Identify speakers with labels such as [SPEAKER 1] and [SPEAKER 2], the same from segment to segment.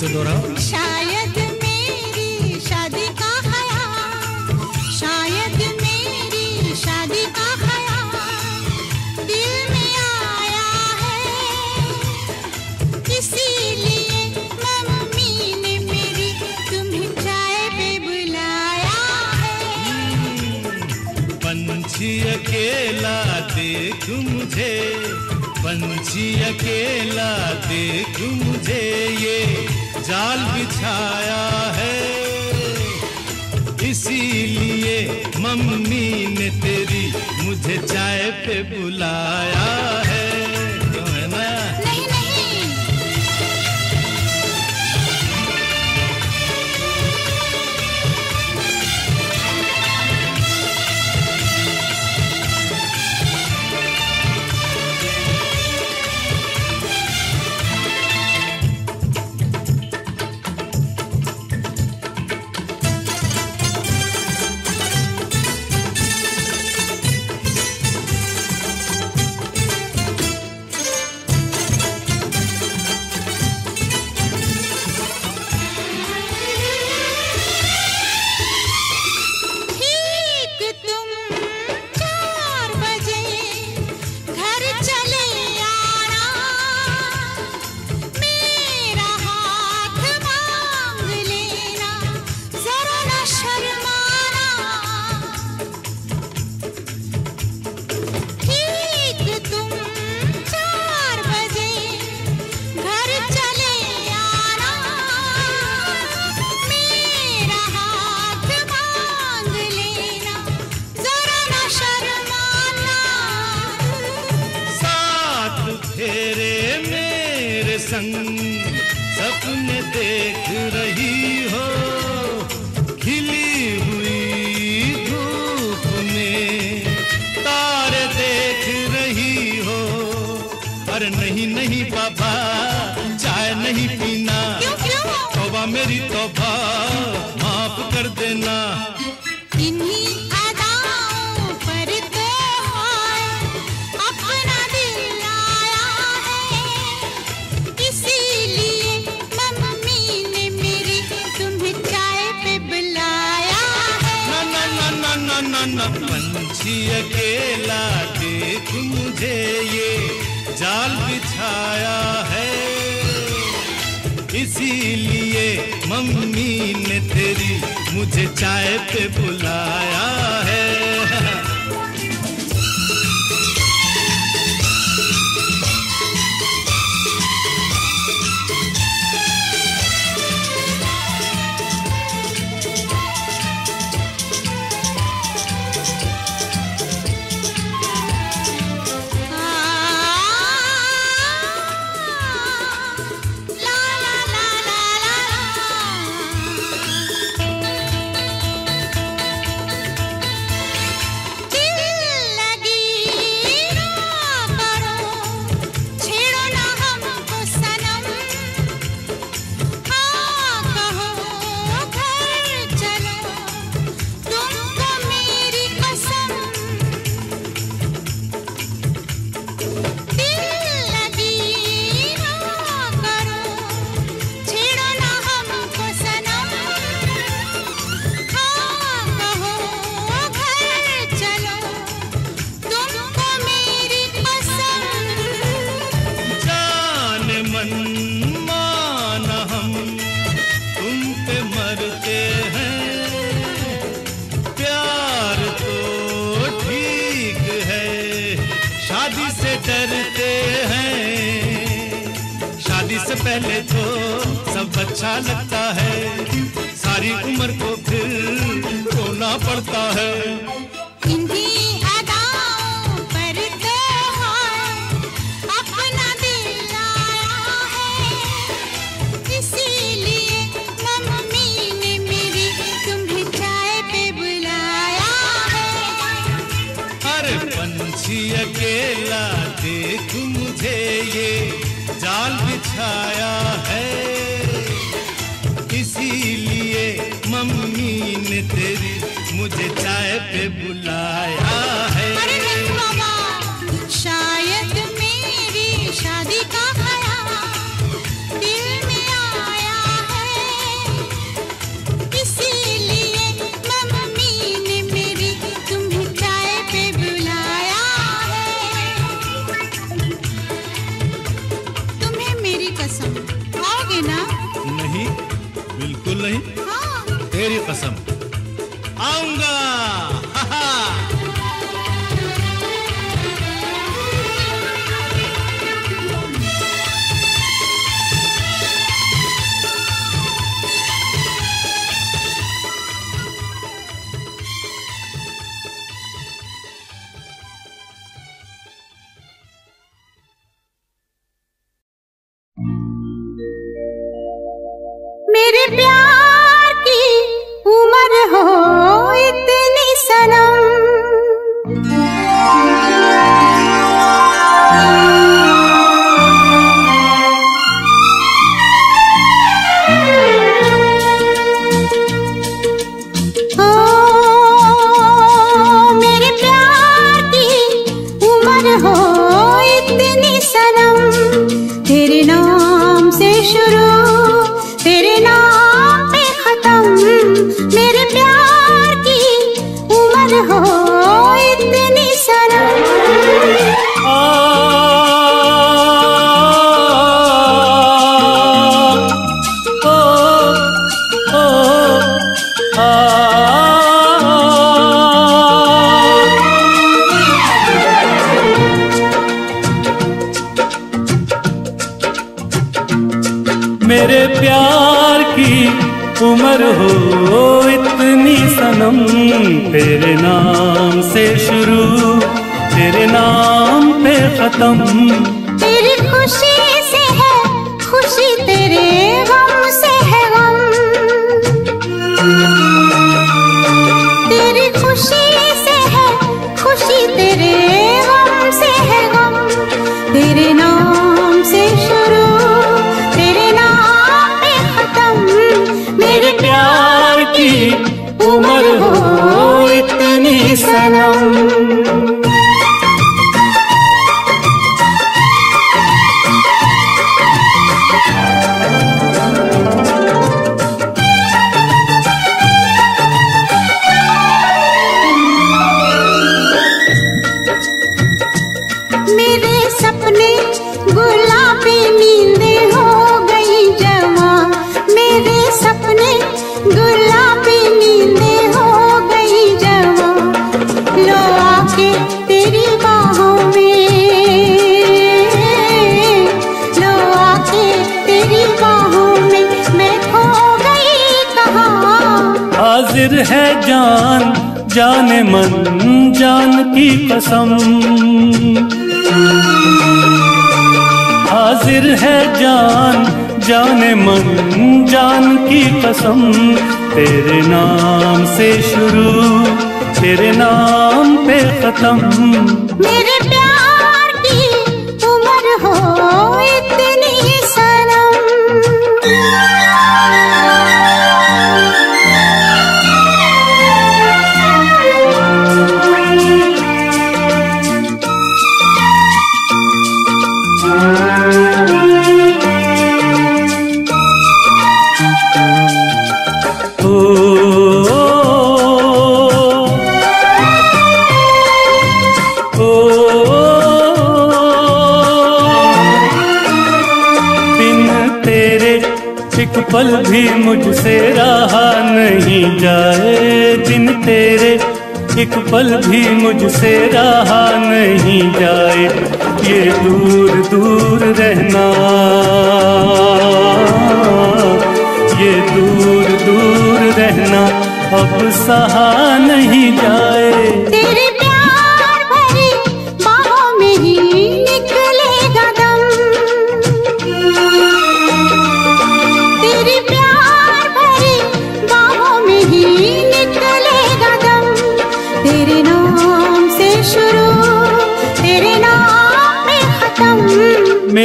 [SPEAKER 1] से दोहराओ
[SPEAKER 2] शायद मेरी शादी का शायद मेरी शादी का हया दिल में आया है। इसीलिए मम्मी ने मेरी तुम्हें चाय पे बुलाया है।
[SPEAKER 3] पंछी अकेला देख मुझे पंछी अकेला देख मुझे ये। जाल बिछाया है। इसीलिए मम्मी ने तेरी मुझे चाय पे बुलाया है देना।
[SPEAKER 2] इन्हीं पर तो अपना दिल आया इसीलिए मम्मी ने मेरी तुम्हें चाय पे बुलाया है।
[SPEAKER 3] ना ना ना ना ना ना पंछी अकेला देख मुझे ये। जाल मुझे चाय पे बुलाया है।
[SPEAKER 2] है
[SPEAKER 3] जान,
[SPEAKER 4] जाने मन, जान की कसम। हाजिर है जान, जाने मन, जान की कसम। तेरे नाम से शुरू, तेरे नाम पे खत्म। एक पल भी मुझसे रहा नहीं जाए, ये दूर दूर रहना। ये दूर दूर रहना, अब सहा नहीं जाए।
[SPEAKER 2] तेरे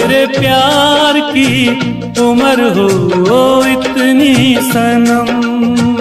[SPEAKER 2] तेरे प्यार
[SPEAKER 4] की उम्र हो इतनी सनम।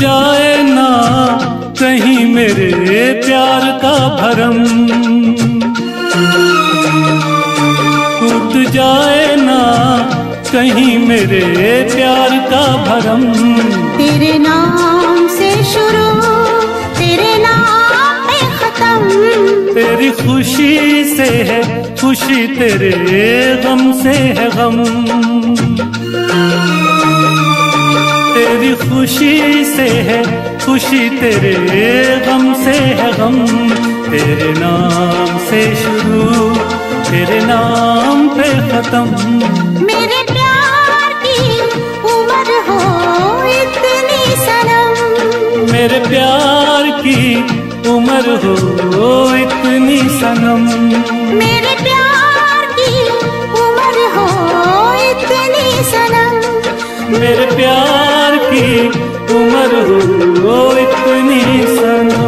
[SPEAKER 4] जाए ना कहीं मेरे प्यार का भरम। टूट जाए ना कहीं मेरे प्यार का भरम।
[SPEAKER 2] तेरे नाम से शुरू तेरे नाम पे खत्म।
[SPEAKER 4] तेरी खुशी से है खुशी तेरे गम से है गम। तेरी खुशी से है खुशी तेरे गम से है गम। तेरे नाम से शुरू तेरे नाम पे खत्म।
[SPEAKER 2] मेरे प्यार की उम्र हो इतनी सनम।
[SPEAKER 4] मेरे प्यार की उम्र हो इतनी सनम।
[SPEAKER 2] मेरे प्यार उम्र हो इतनी
[SPEAKER 5] सना।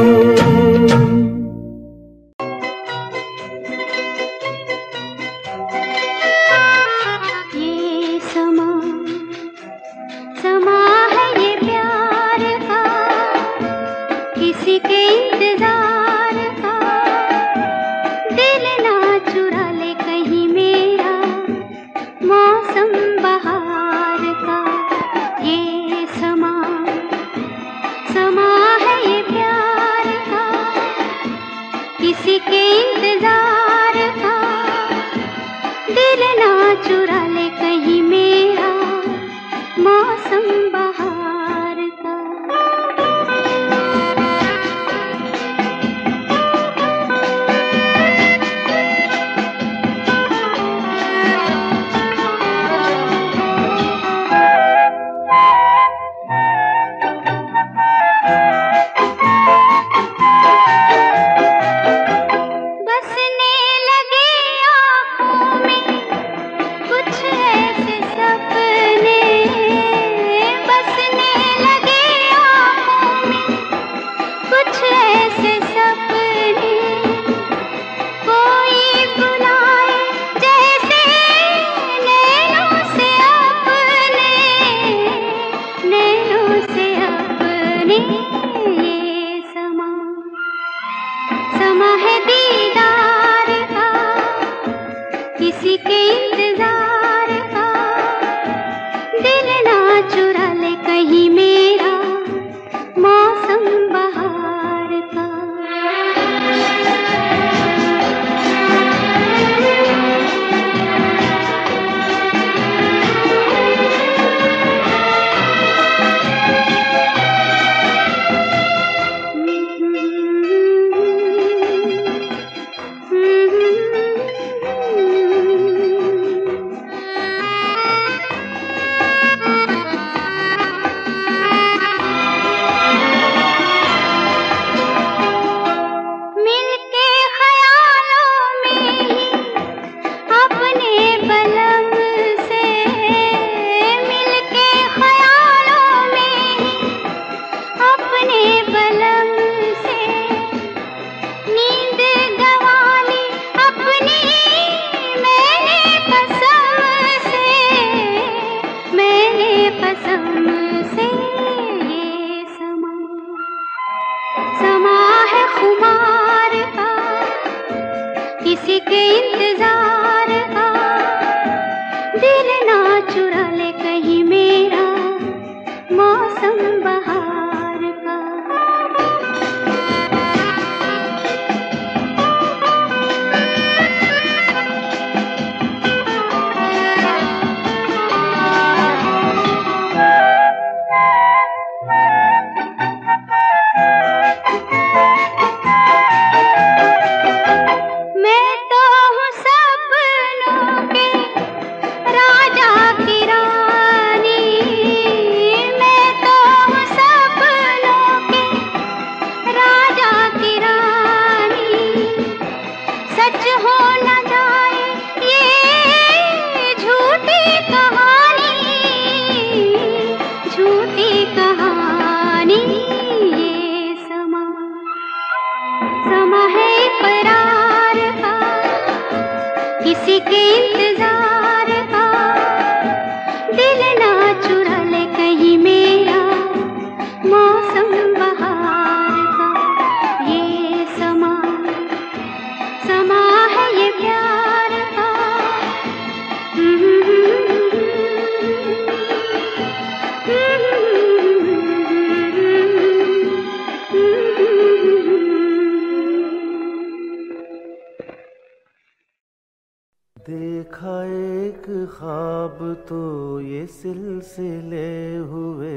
[SPEAKER 5] सिलसिले हुए।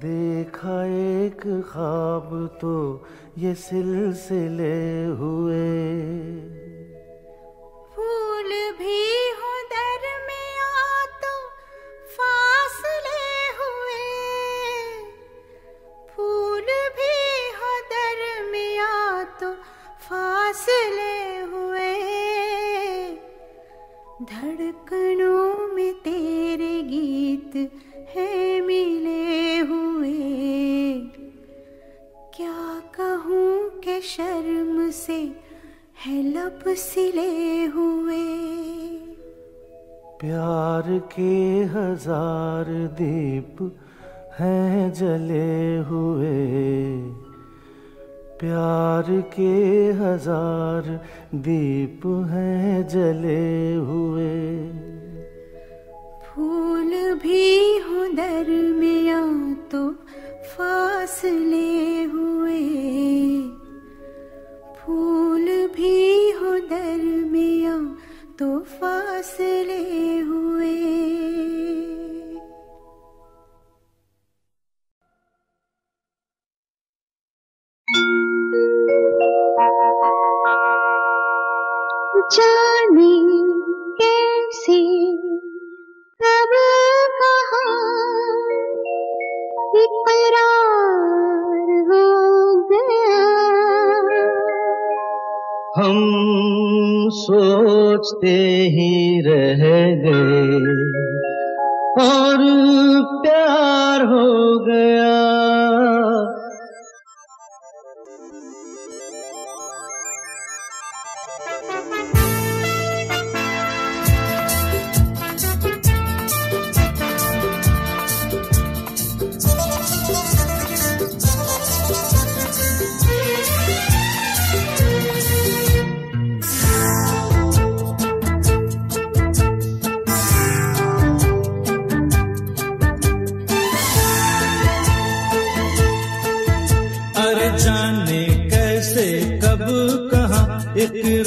[SPEAKER 5] देखा एक ख्वाब तो ये सिलसिले हुए।
[SPEAKER 2] फूल भी हो दर में आ तो फासले हुए। फूल भी हो दर में आ तो फासले शर्म से है लब सिले हुए।
[SPEAKER 5] प्यार के हज़ार दीप हैं जले हुए। प्यार के हज़ार दीप हैं जले हुए।
[SPEAKER 2] फूल भी हो दरमिया तो फासले हुए। फूल भी हो दरमिया तो फासले हुए। जाने कैसे कब कहाँ इकरार
[SPEAKER 5] हम सोचते ही रह गए। और प्यार हो गया।
[SPEAKER 3] कहा इकरार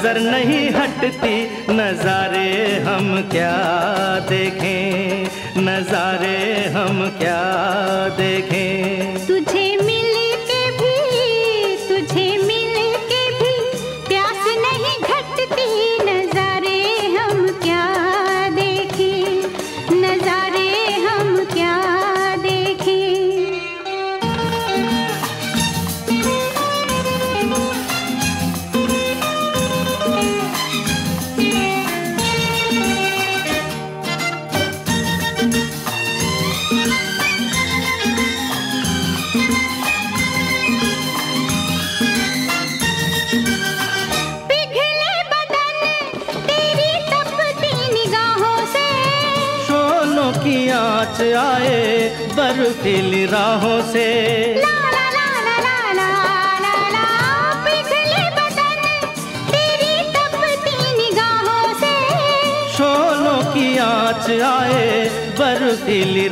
[SPEAKER 2] नज़र नहीं हटती नजारे हम क्या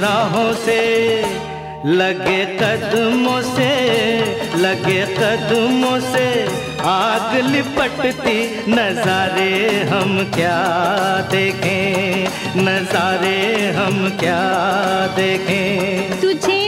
[SPEAKER 2] राहों से,
[SPEAKER 3] लगे कदमों से, लगे कदमों से, आग लिपटती नजारे हम क्या देखें, नजारे हम क्या देखें।
[SPEAKER 2] तुझे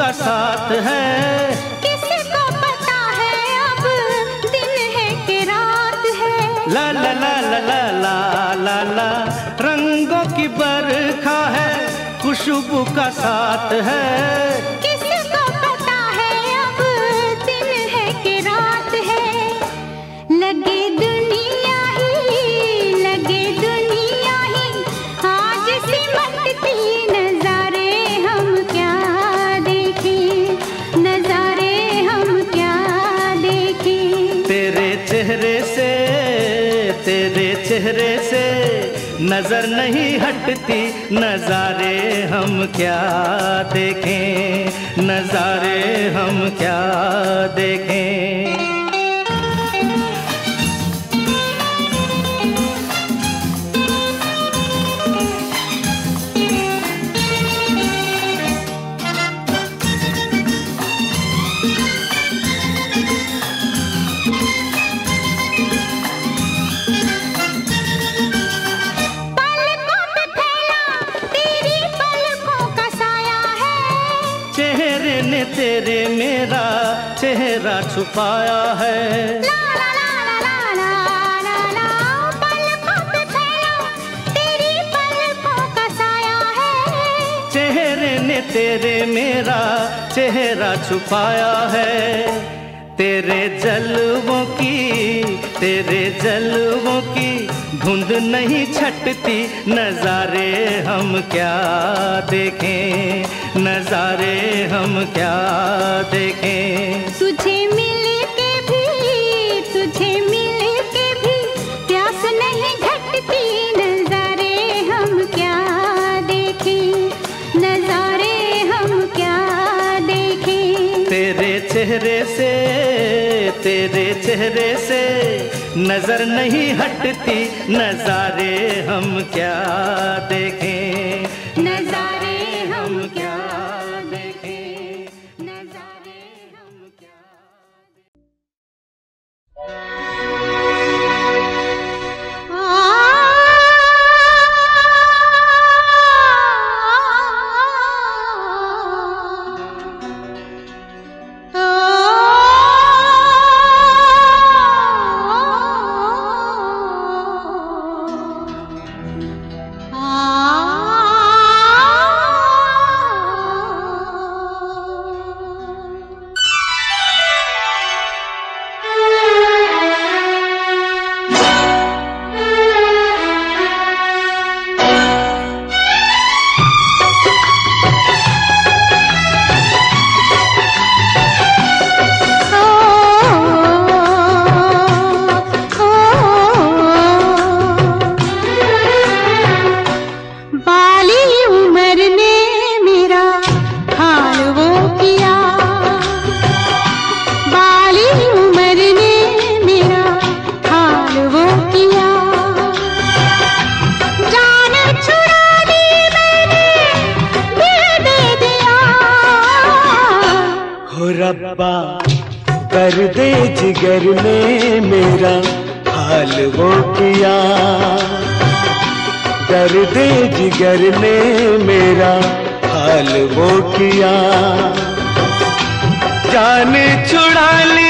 [SPEAKER 2] का
[SPEAKER 3] साथ है।
[SPEAKER 2] किसको पता है अब दिन है कि रात है।
[SPEAKER 3] ला ला ला ला ला ला ला ला रंगों की बरखा है खुशबू का साथ है।
[SPEAKER 2] नज़र
[SPEAKER 3] नहीं हटती। नजारे हम क्या देखें? नजारे हम क्या देखें?
[SPEAKER 2] पाया है।
[SPEAKER 3] तेरे मेरा चेहरा छुपाया है।
[SPEAKER 2] तेरे
[SPEAKER 3] जलवों की तेरे जलवों की धुंध नहीं छटती। नजारे हम क्या देखें? नजारे हम क्या देखें?
[SPEAKER 2] तुझे
[SPEAKER 3] चेहरे से तेरे चेहरे से नज़र नहीं हटती। नजारे हम क्या देखें?
[SPEAKER 2] नजारे
[SPEAKER 4] जिगर ने मेरा हाल वो किया। दर्द जिगर ने मेरा हाल वो किया। जान छुड़ा ली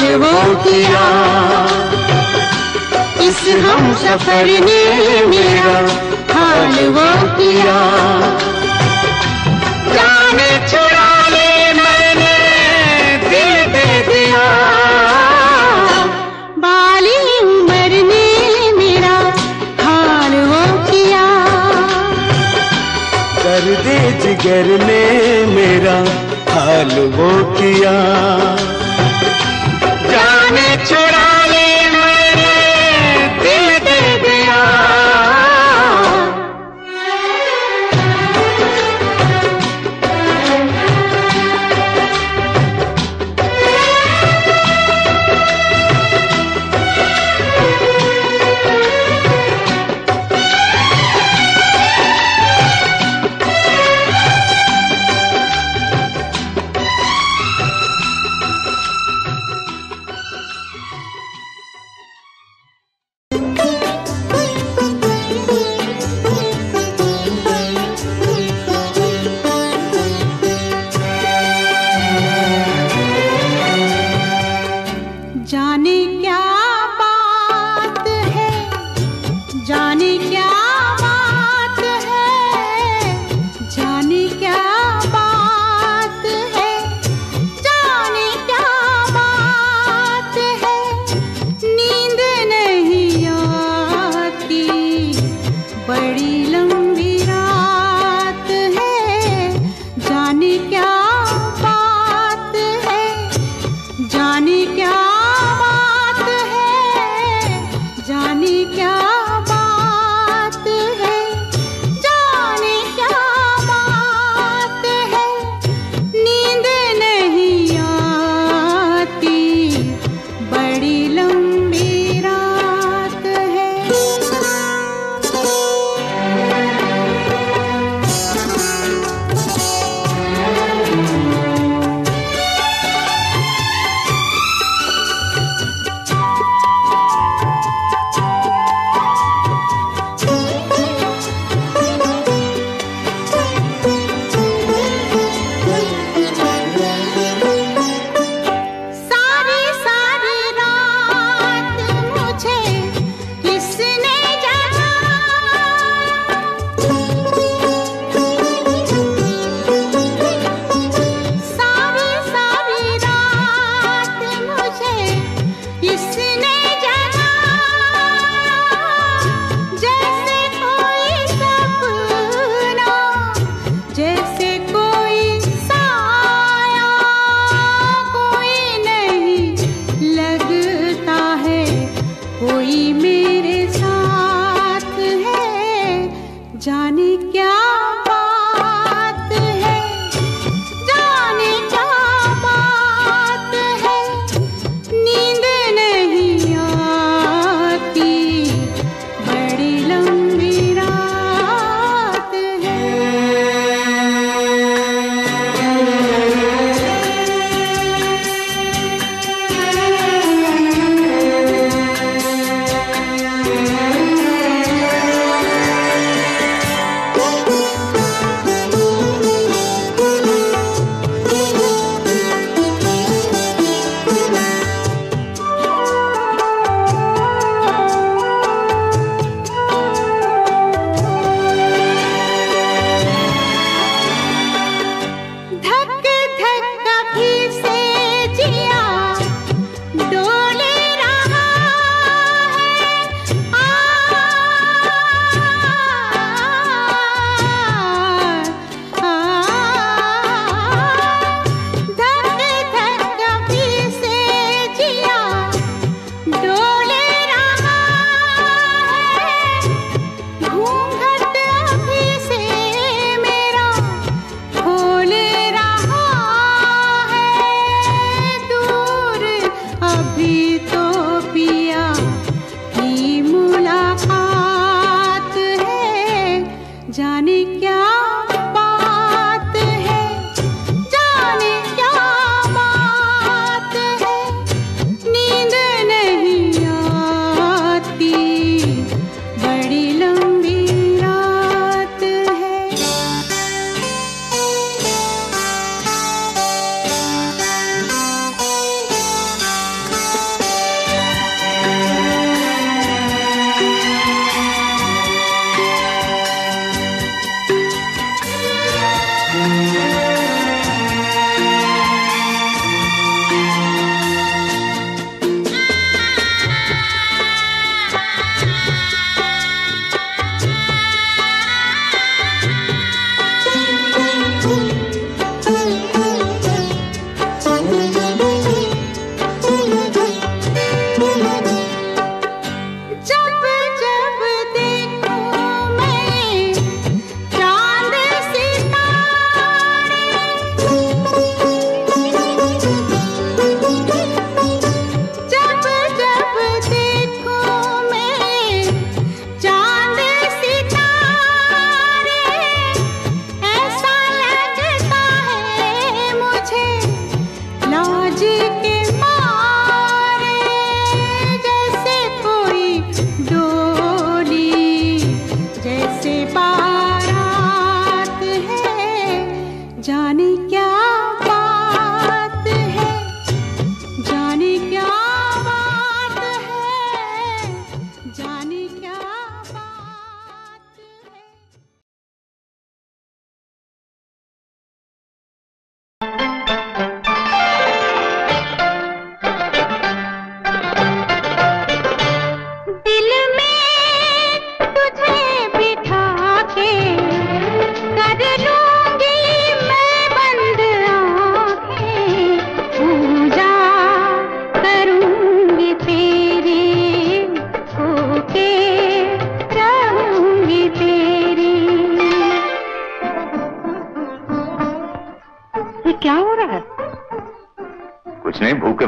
[SPEAKER 6] है वो किया।
[SPEAKER 2] इस हम सफ़र ने मेरा हाल वो किया।
[SPEAKER 6] जान छुड़ा ले मैंने दिल दे दिया।
[SPEAKER 2] बाली उम्र ने मेरा हाल वो किया।
[SPEAKER 6] कर जिगर ने मेरा हाल वो किया।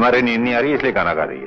[SPEAKER 7] मारे
[SPEAKER 2] नींद नहीं आ रही इसलिए गाना गा रही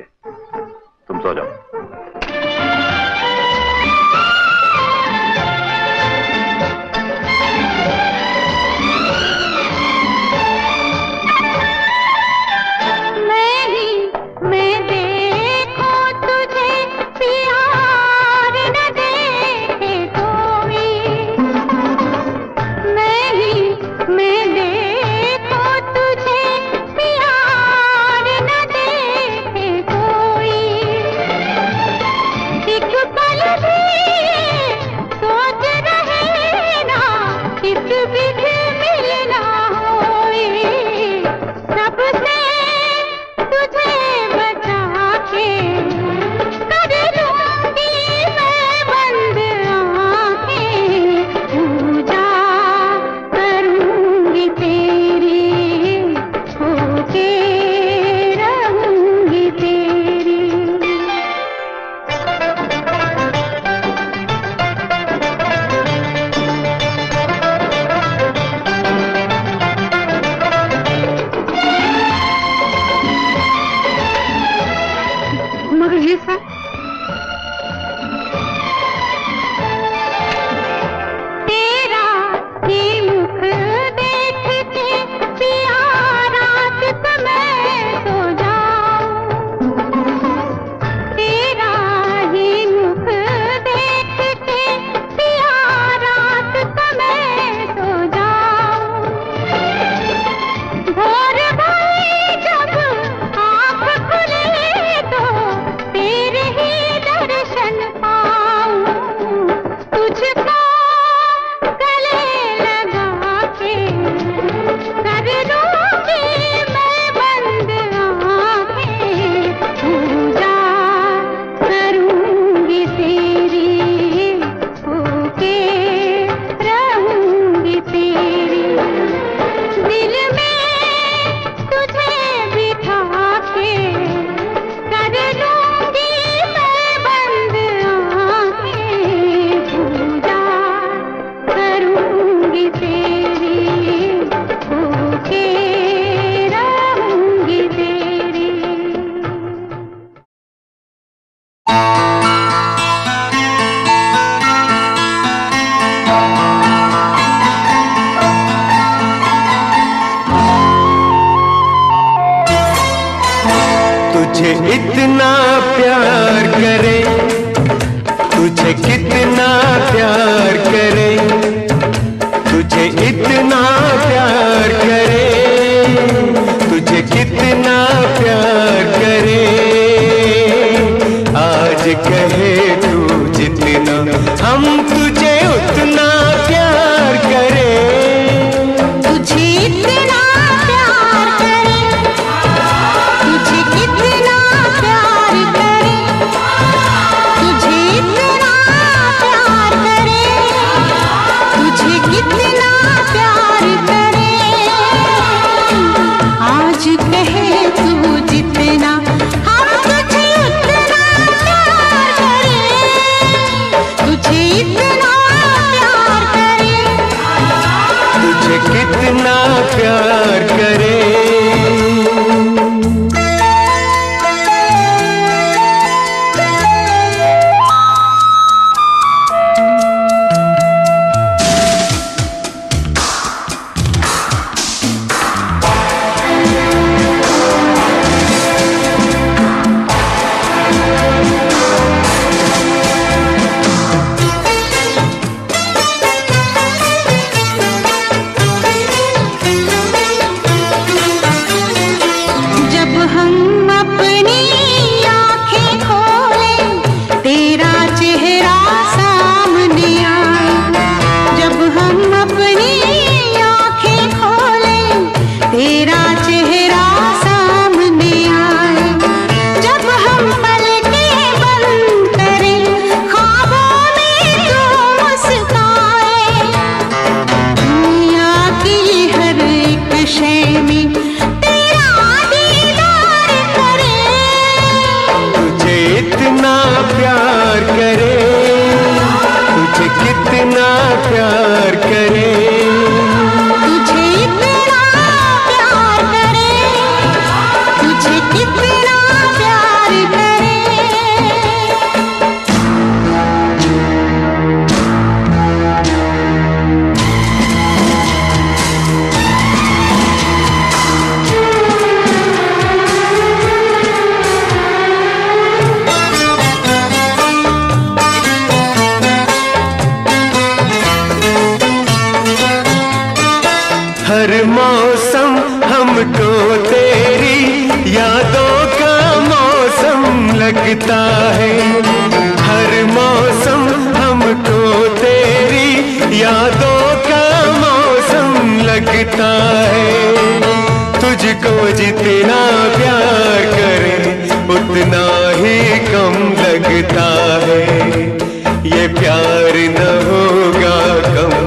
[SPEAKER 2] लगता है, हर मौसम हमको तेरी यादों का मौसम लगता है। तुझको जितना प्यार करे, उतना ही कम लगता है। ये प्यार न होगा कम।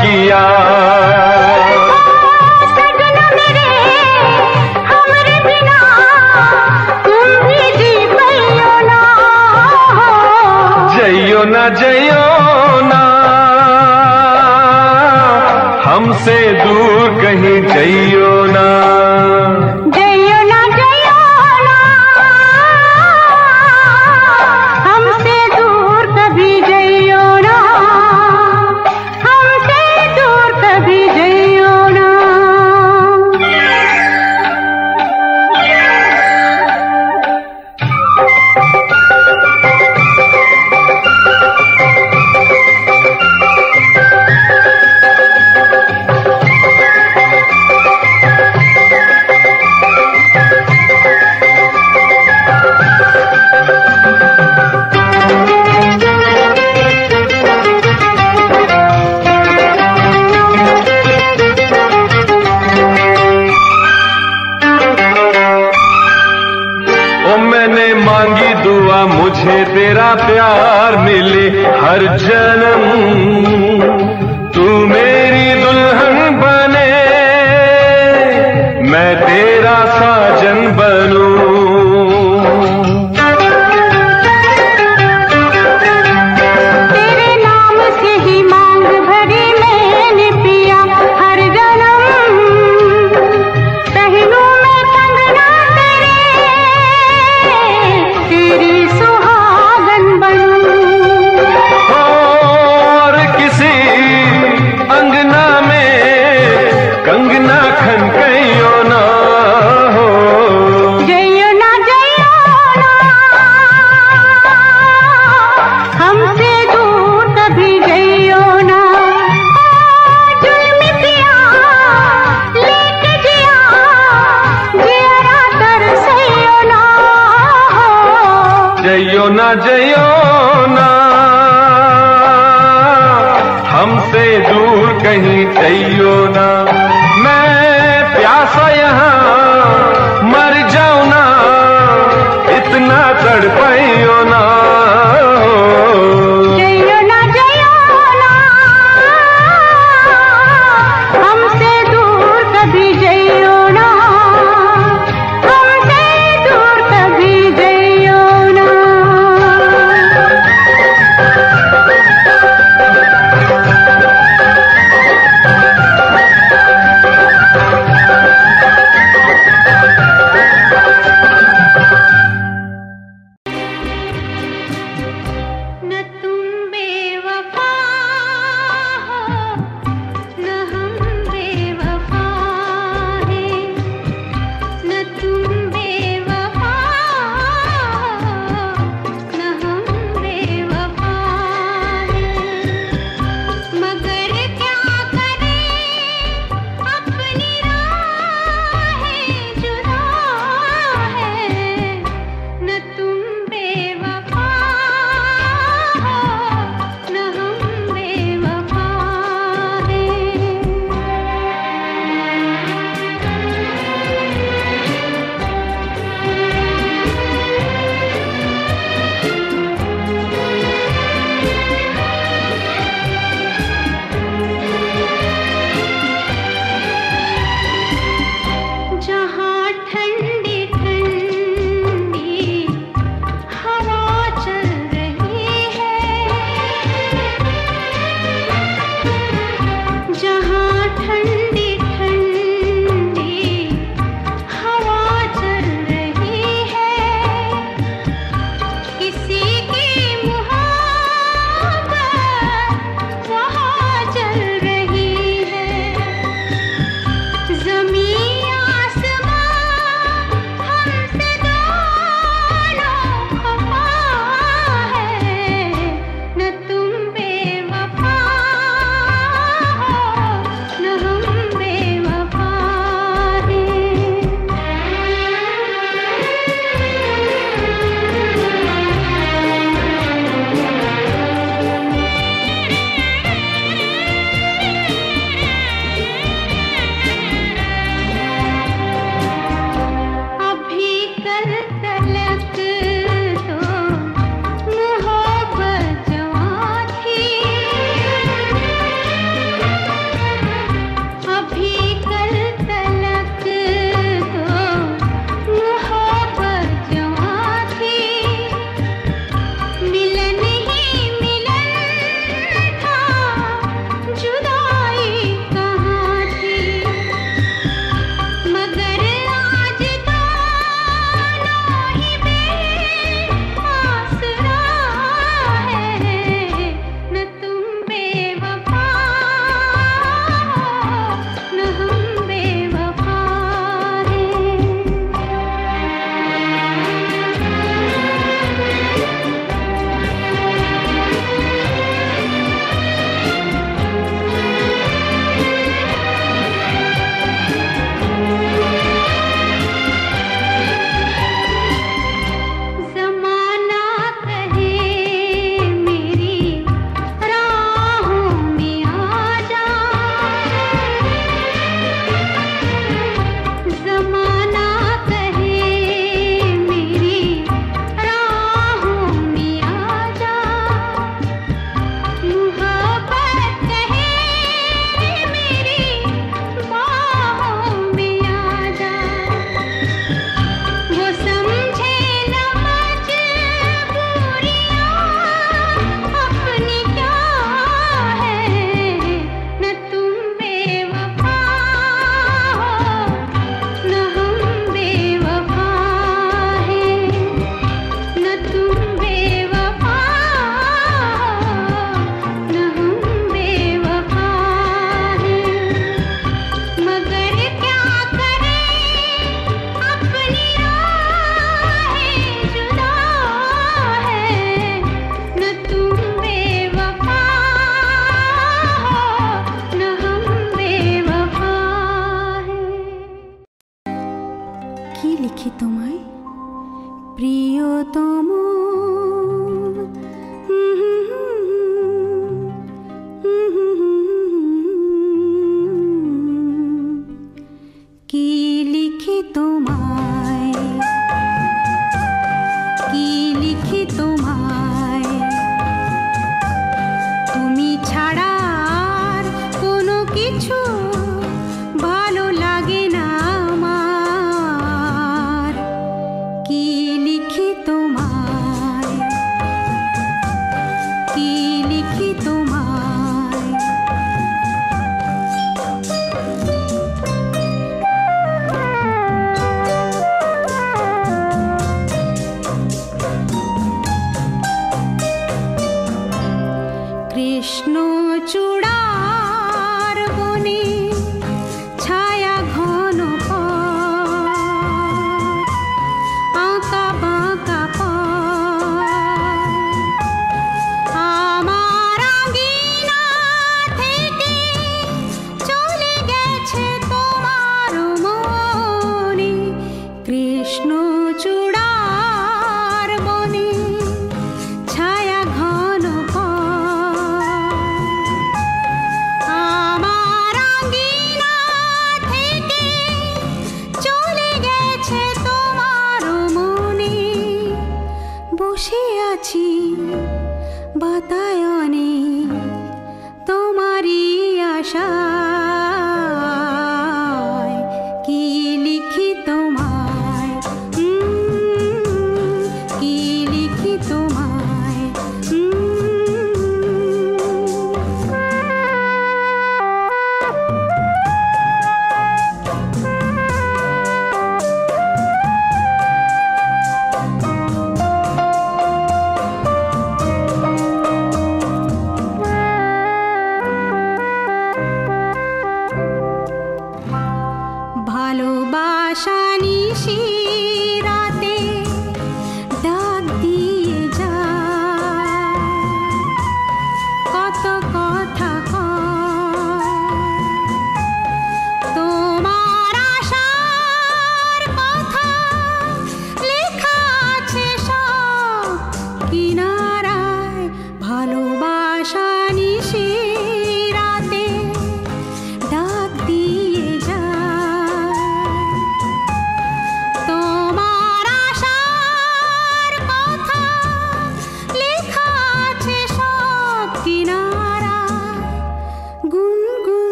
[SPEAKER 2] किया। जइयो ना जइयो ना। हमसे दूर कहीं जइयो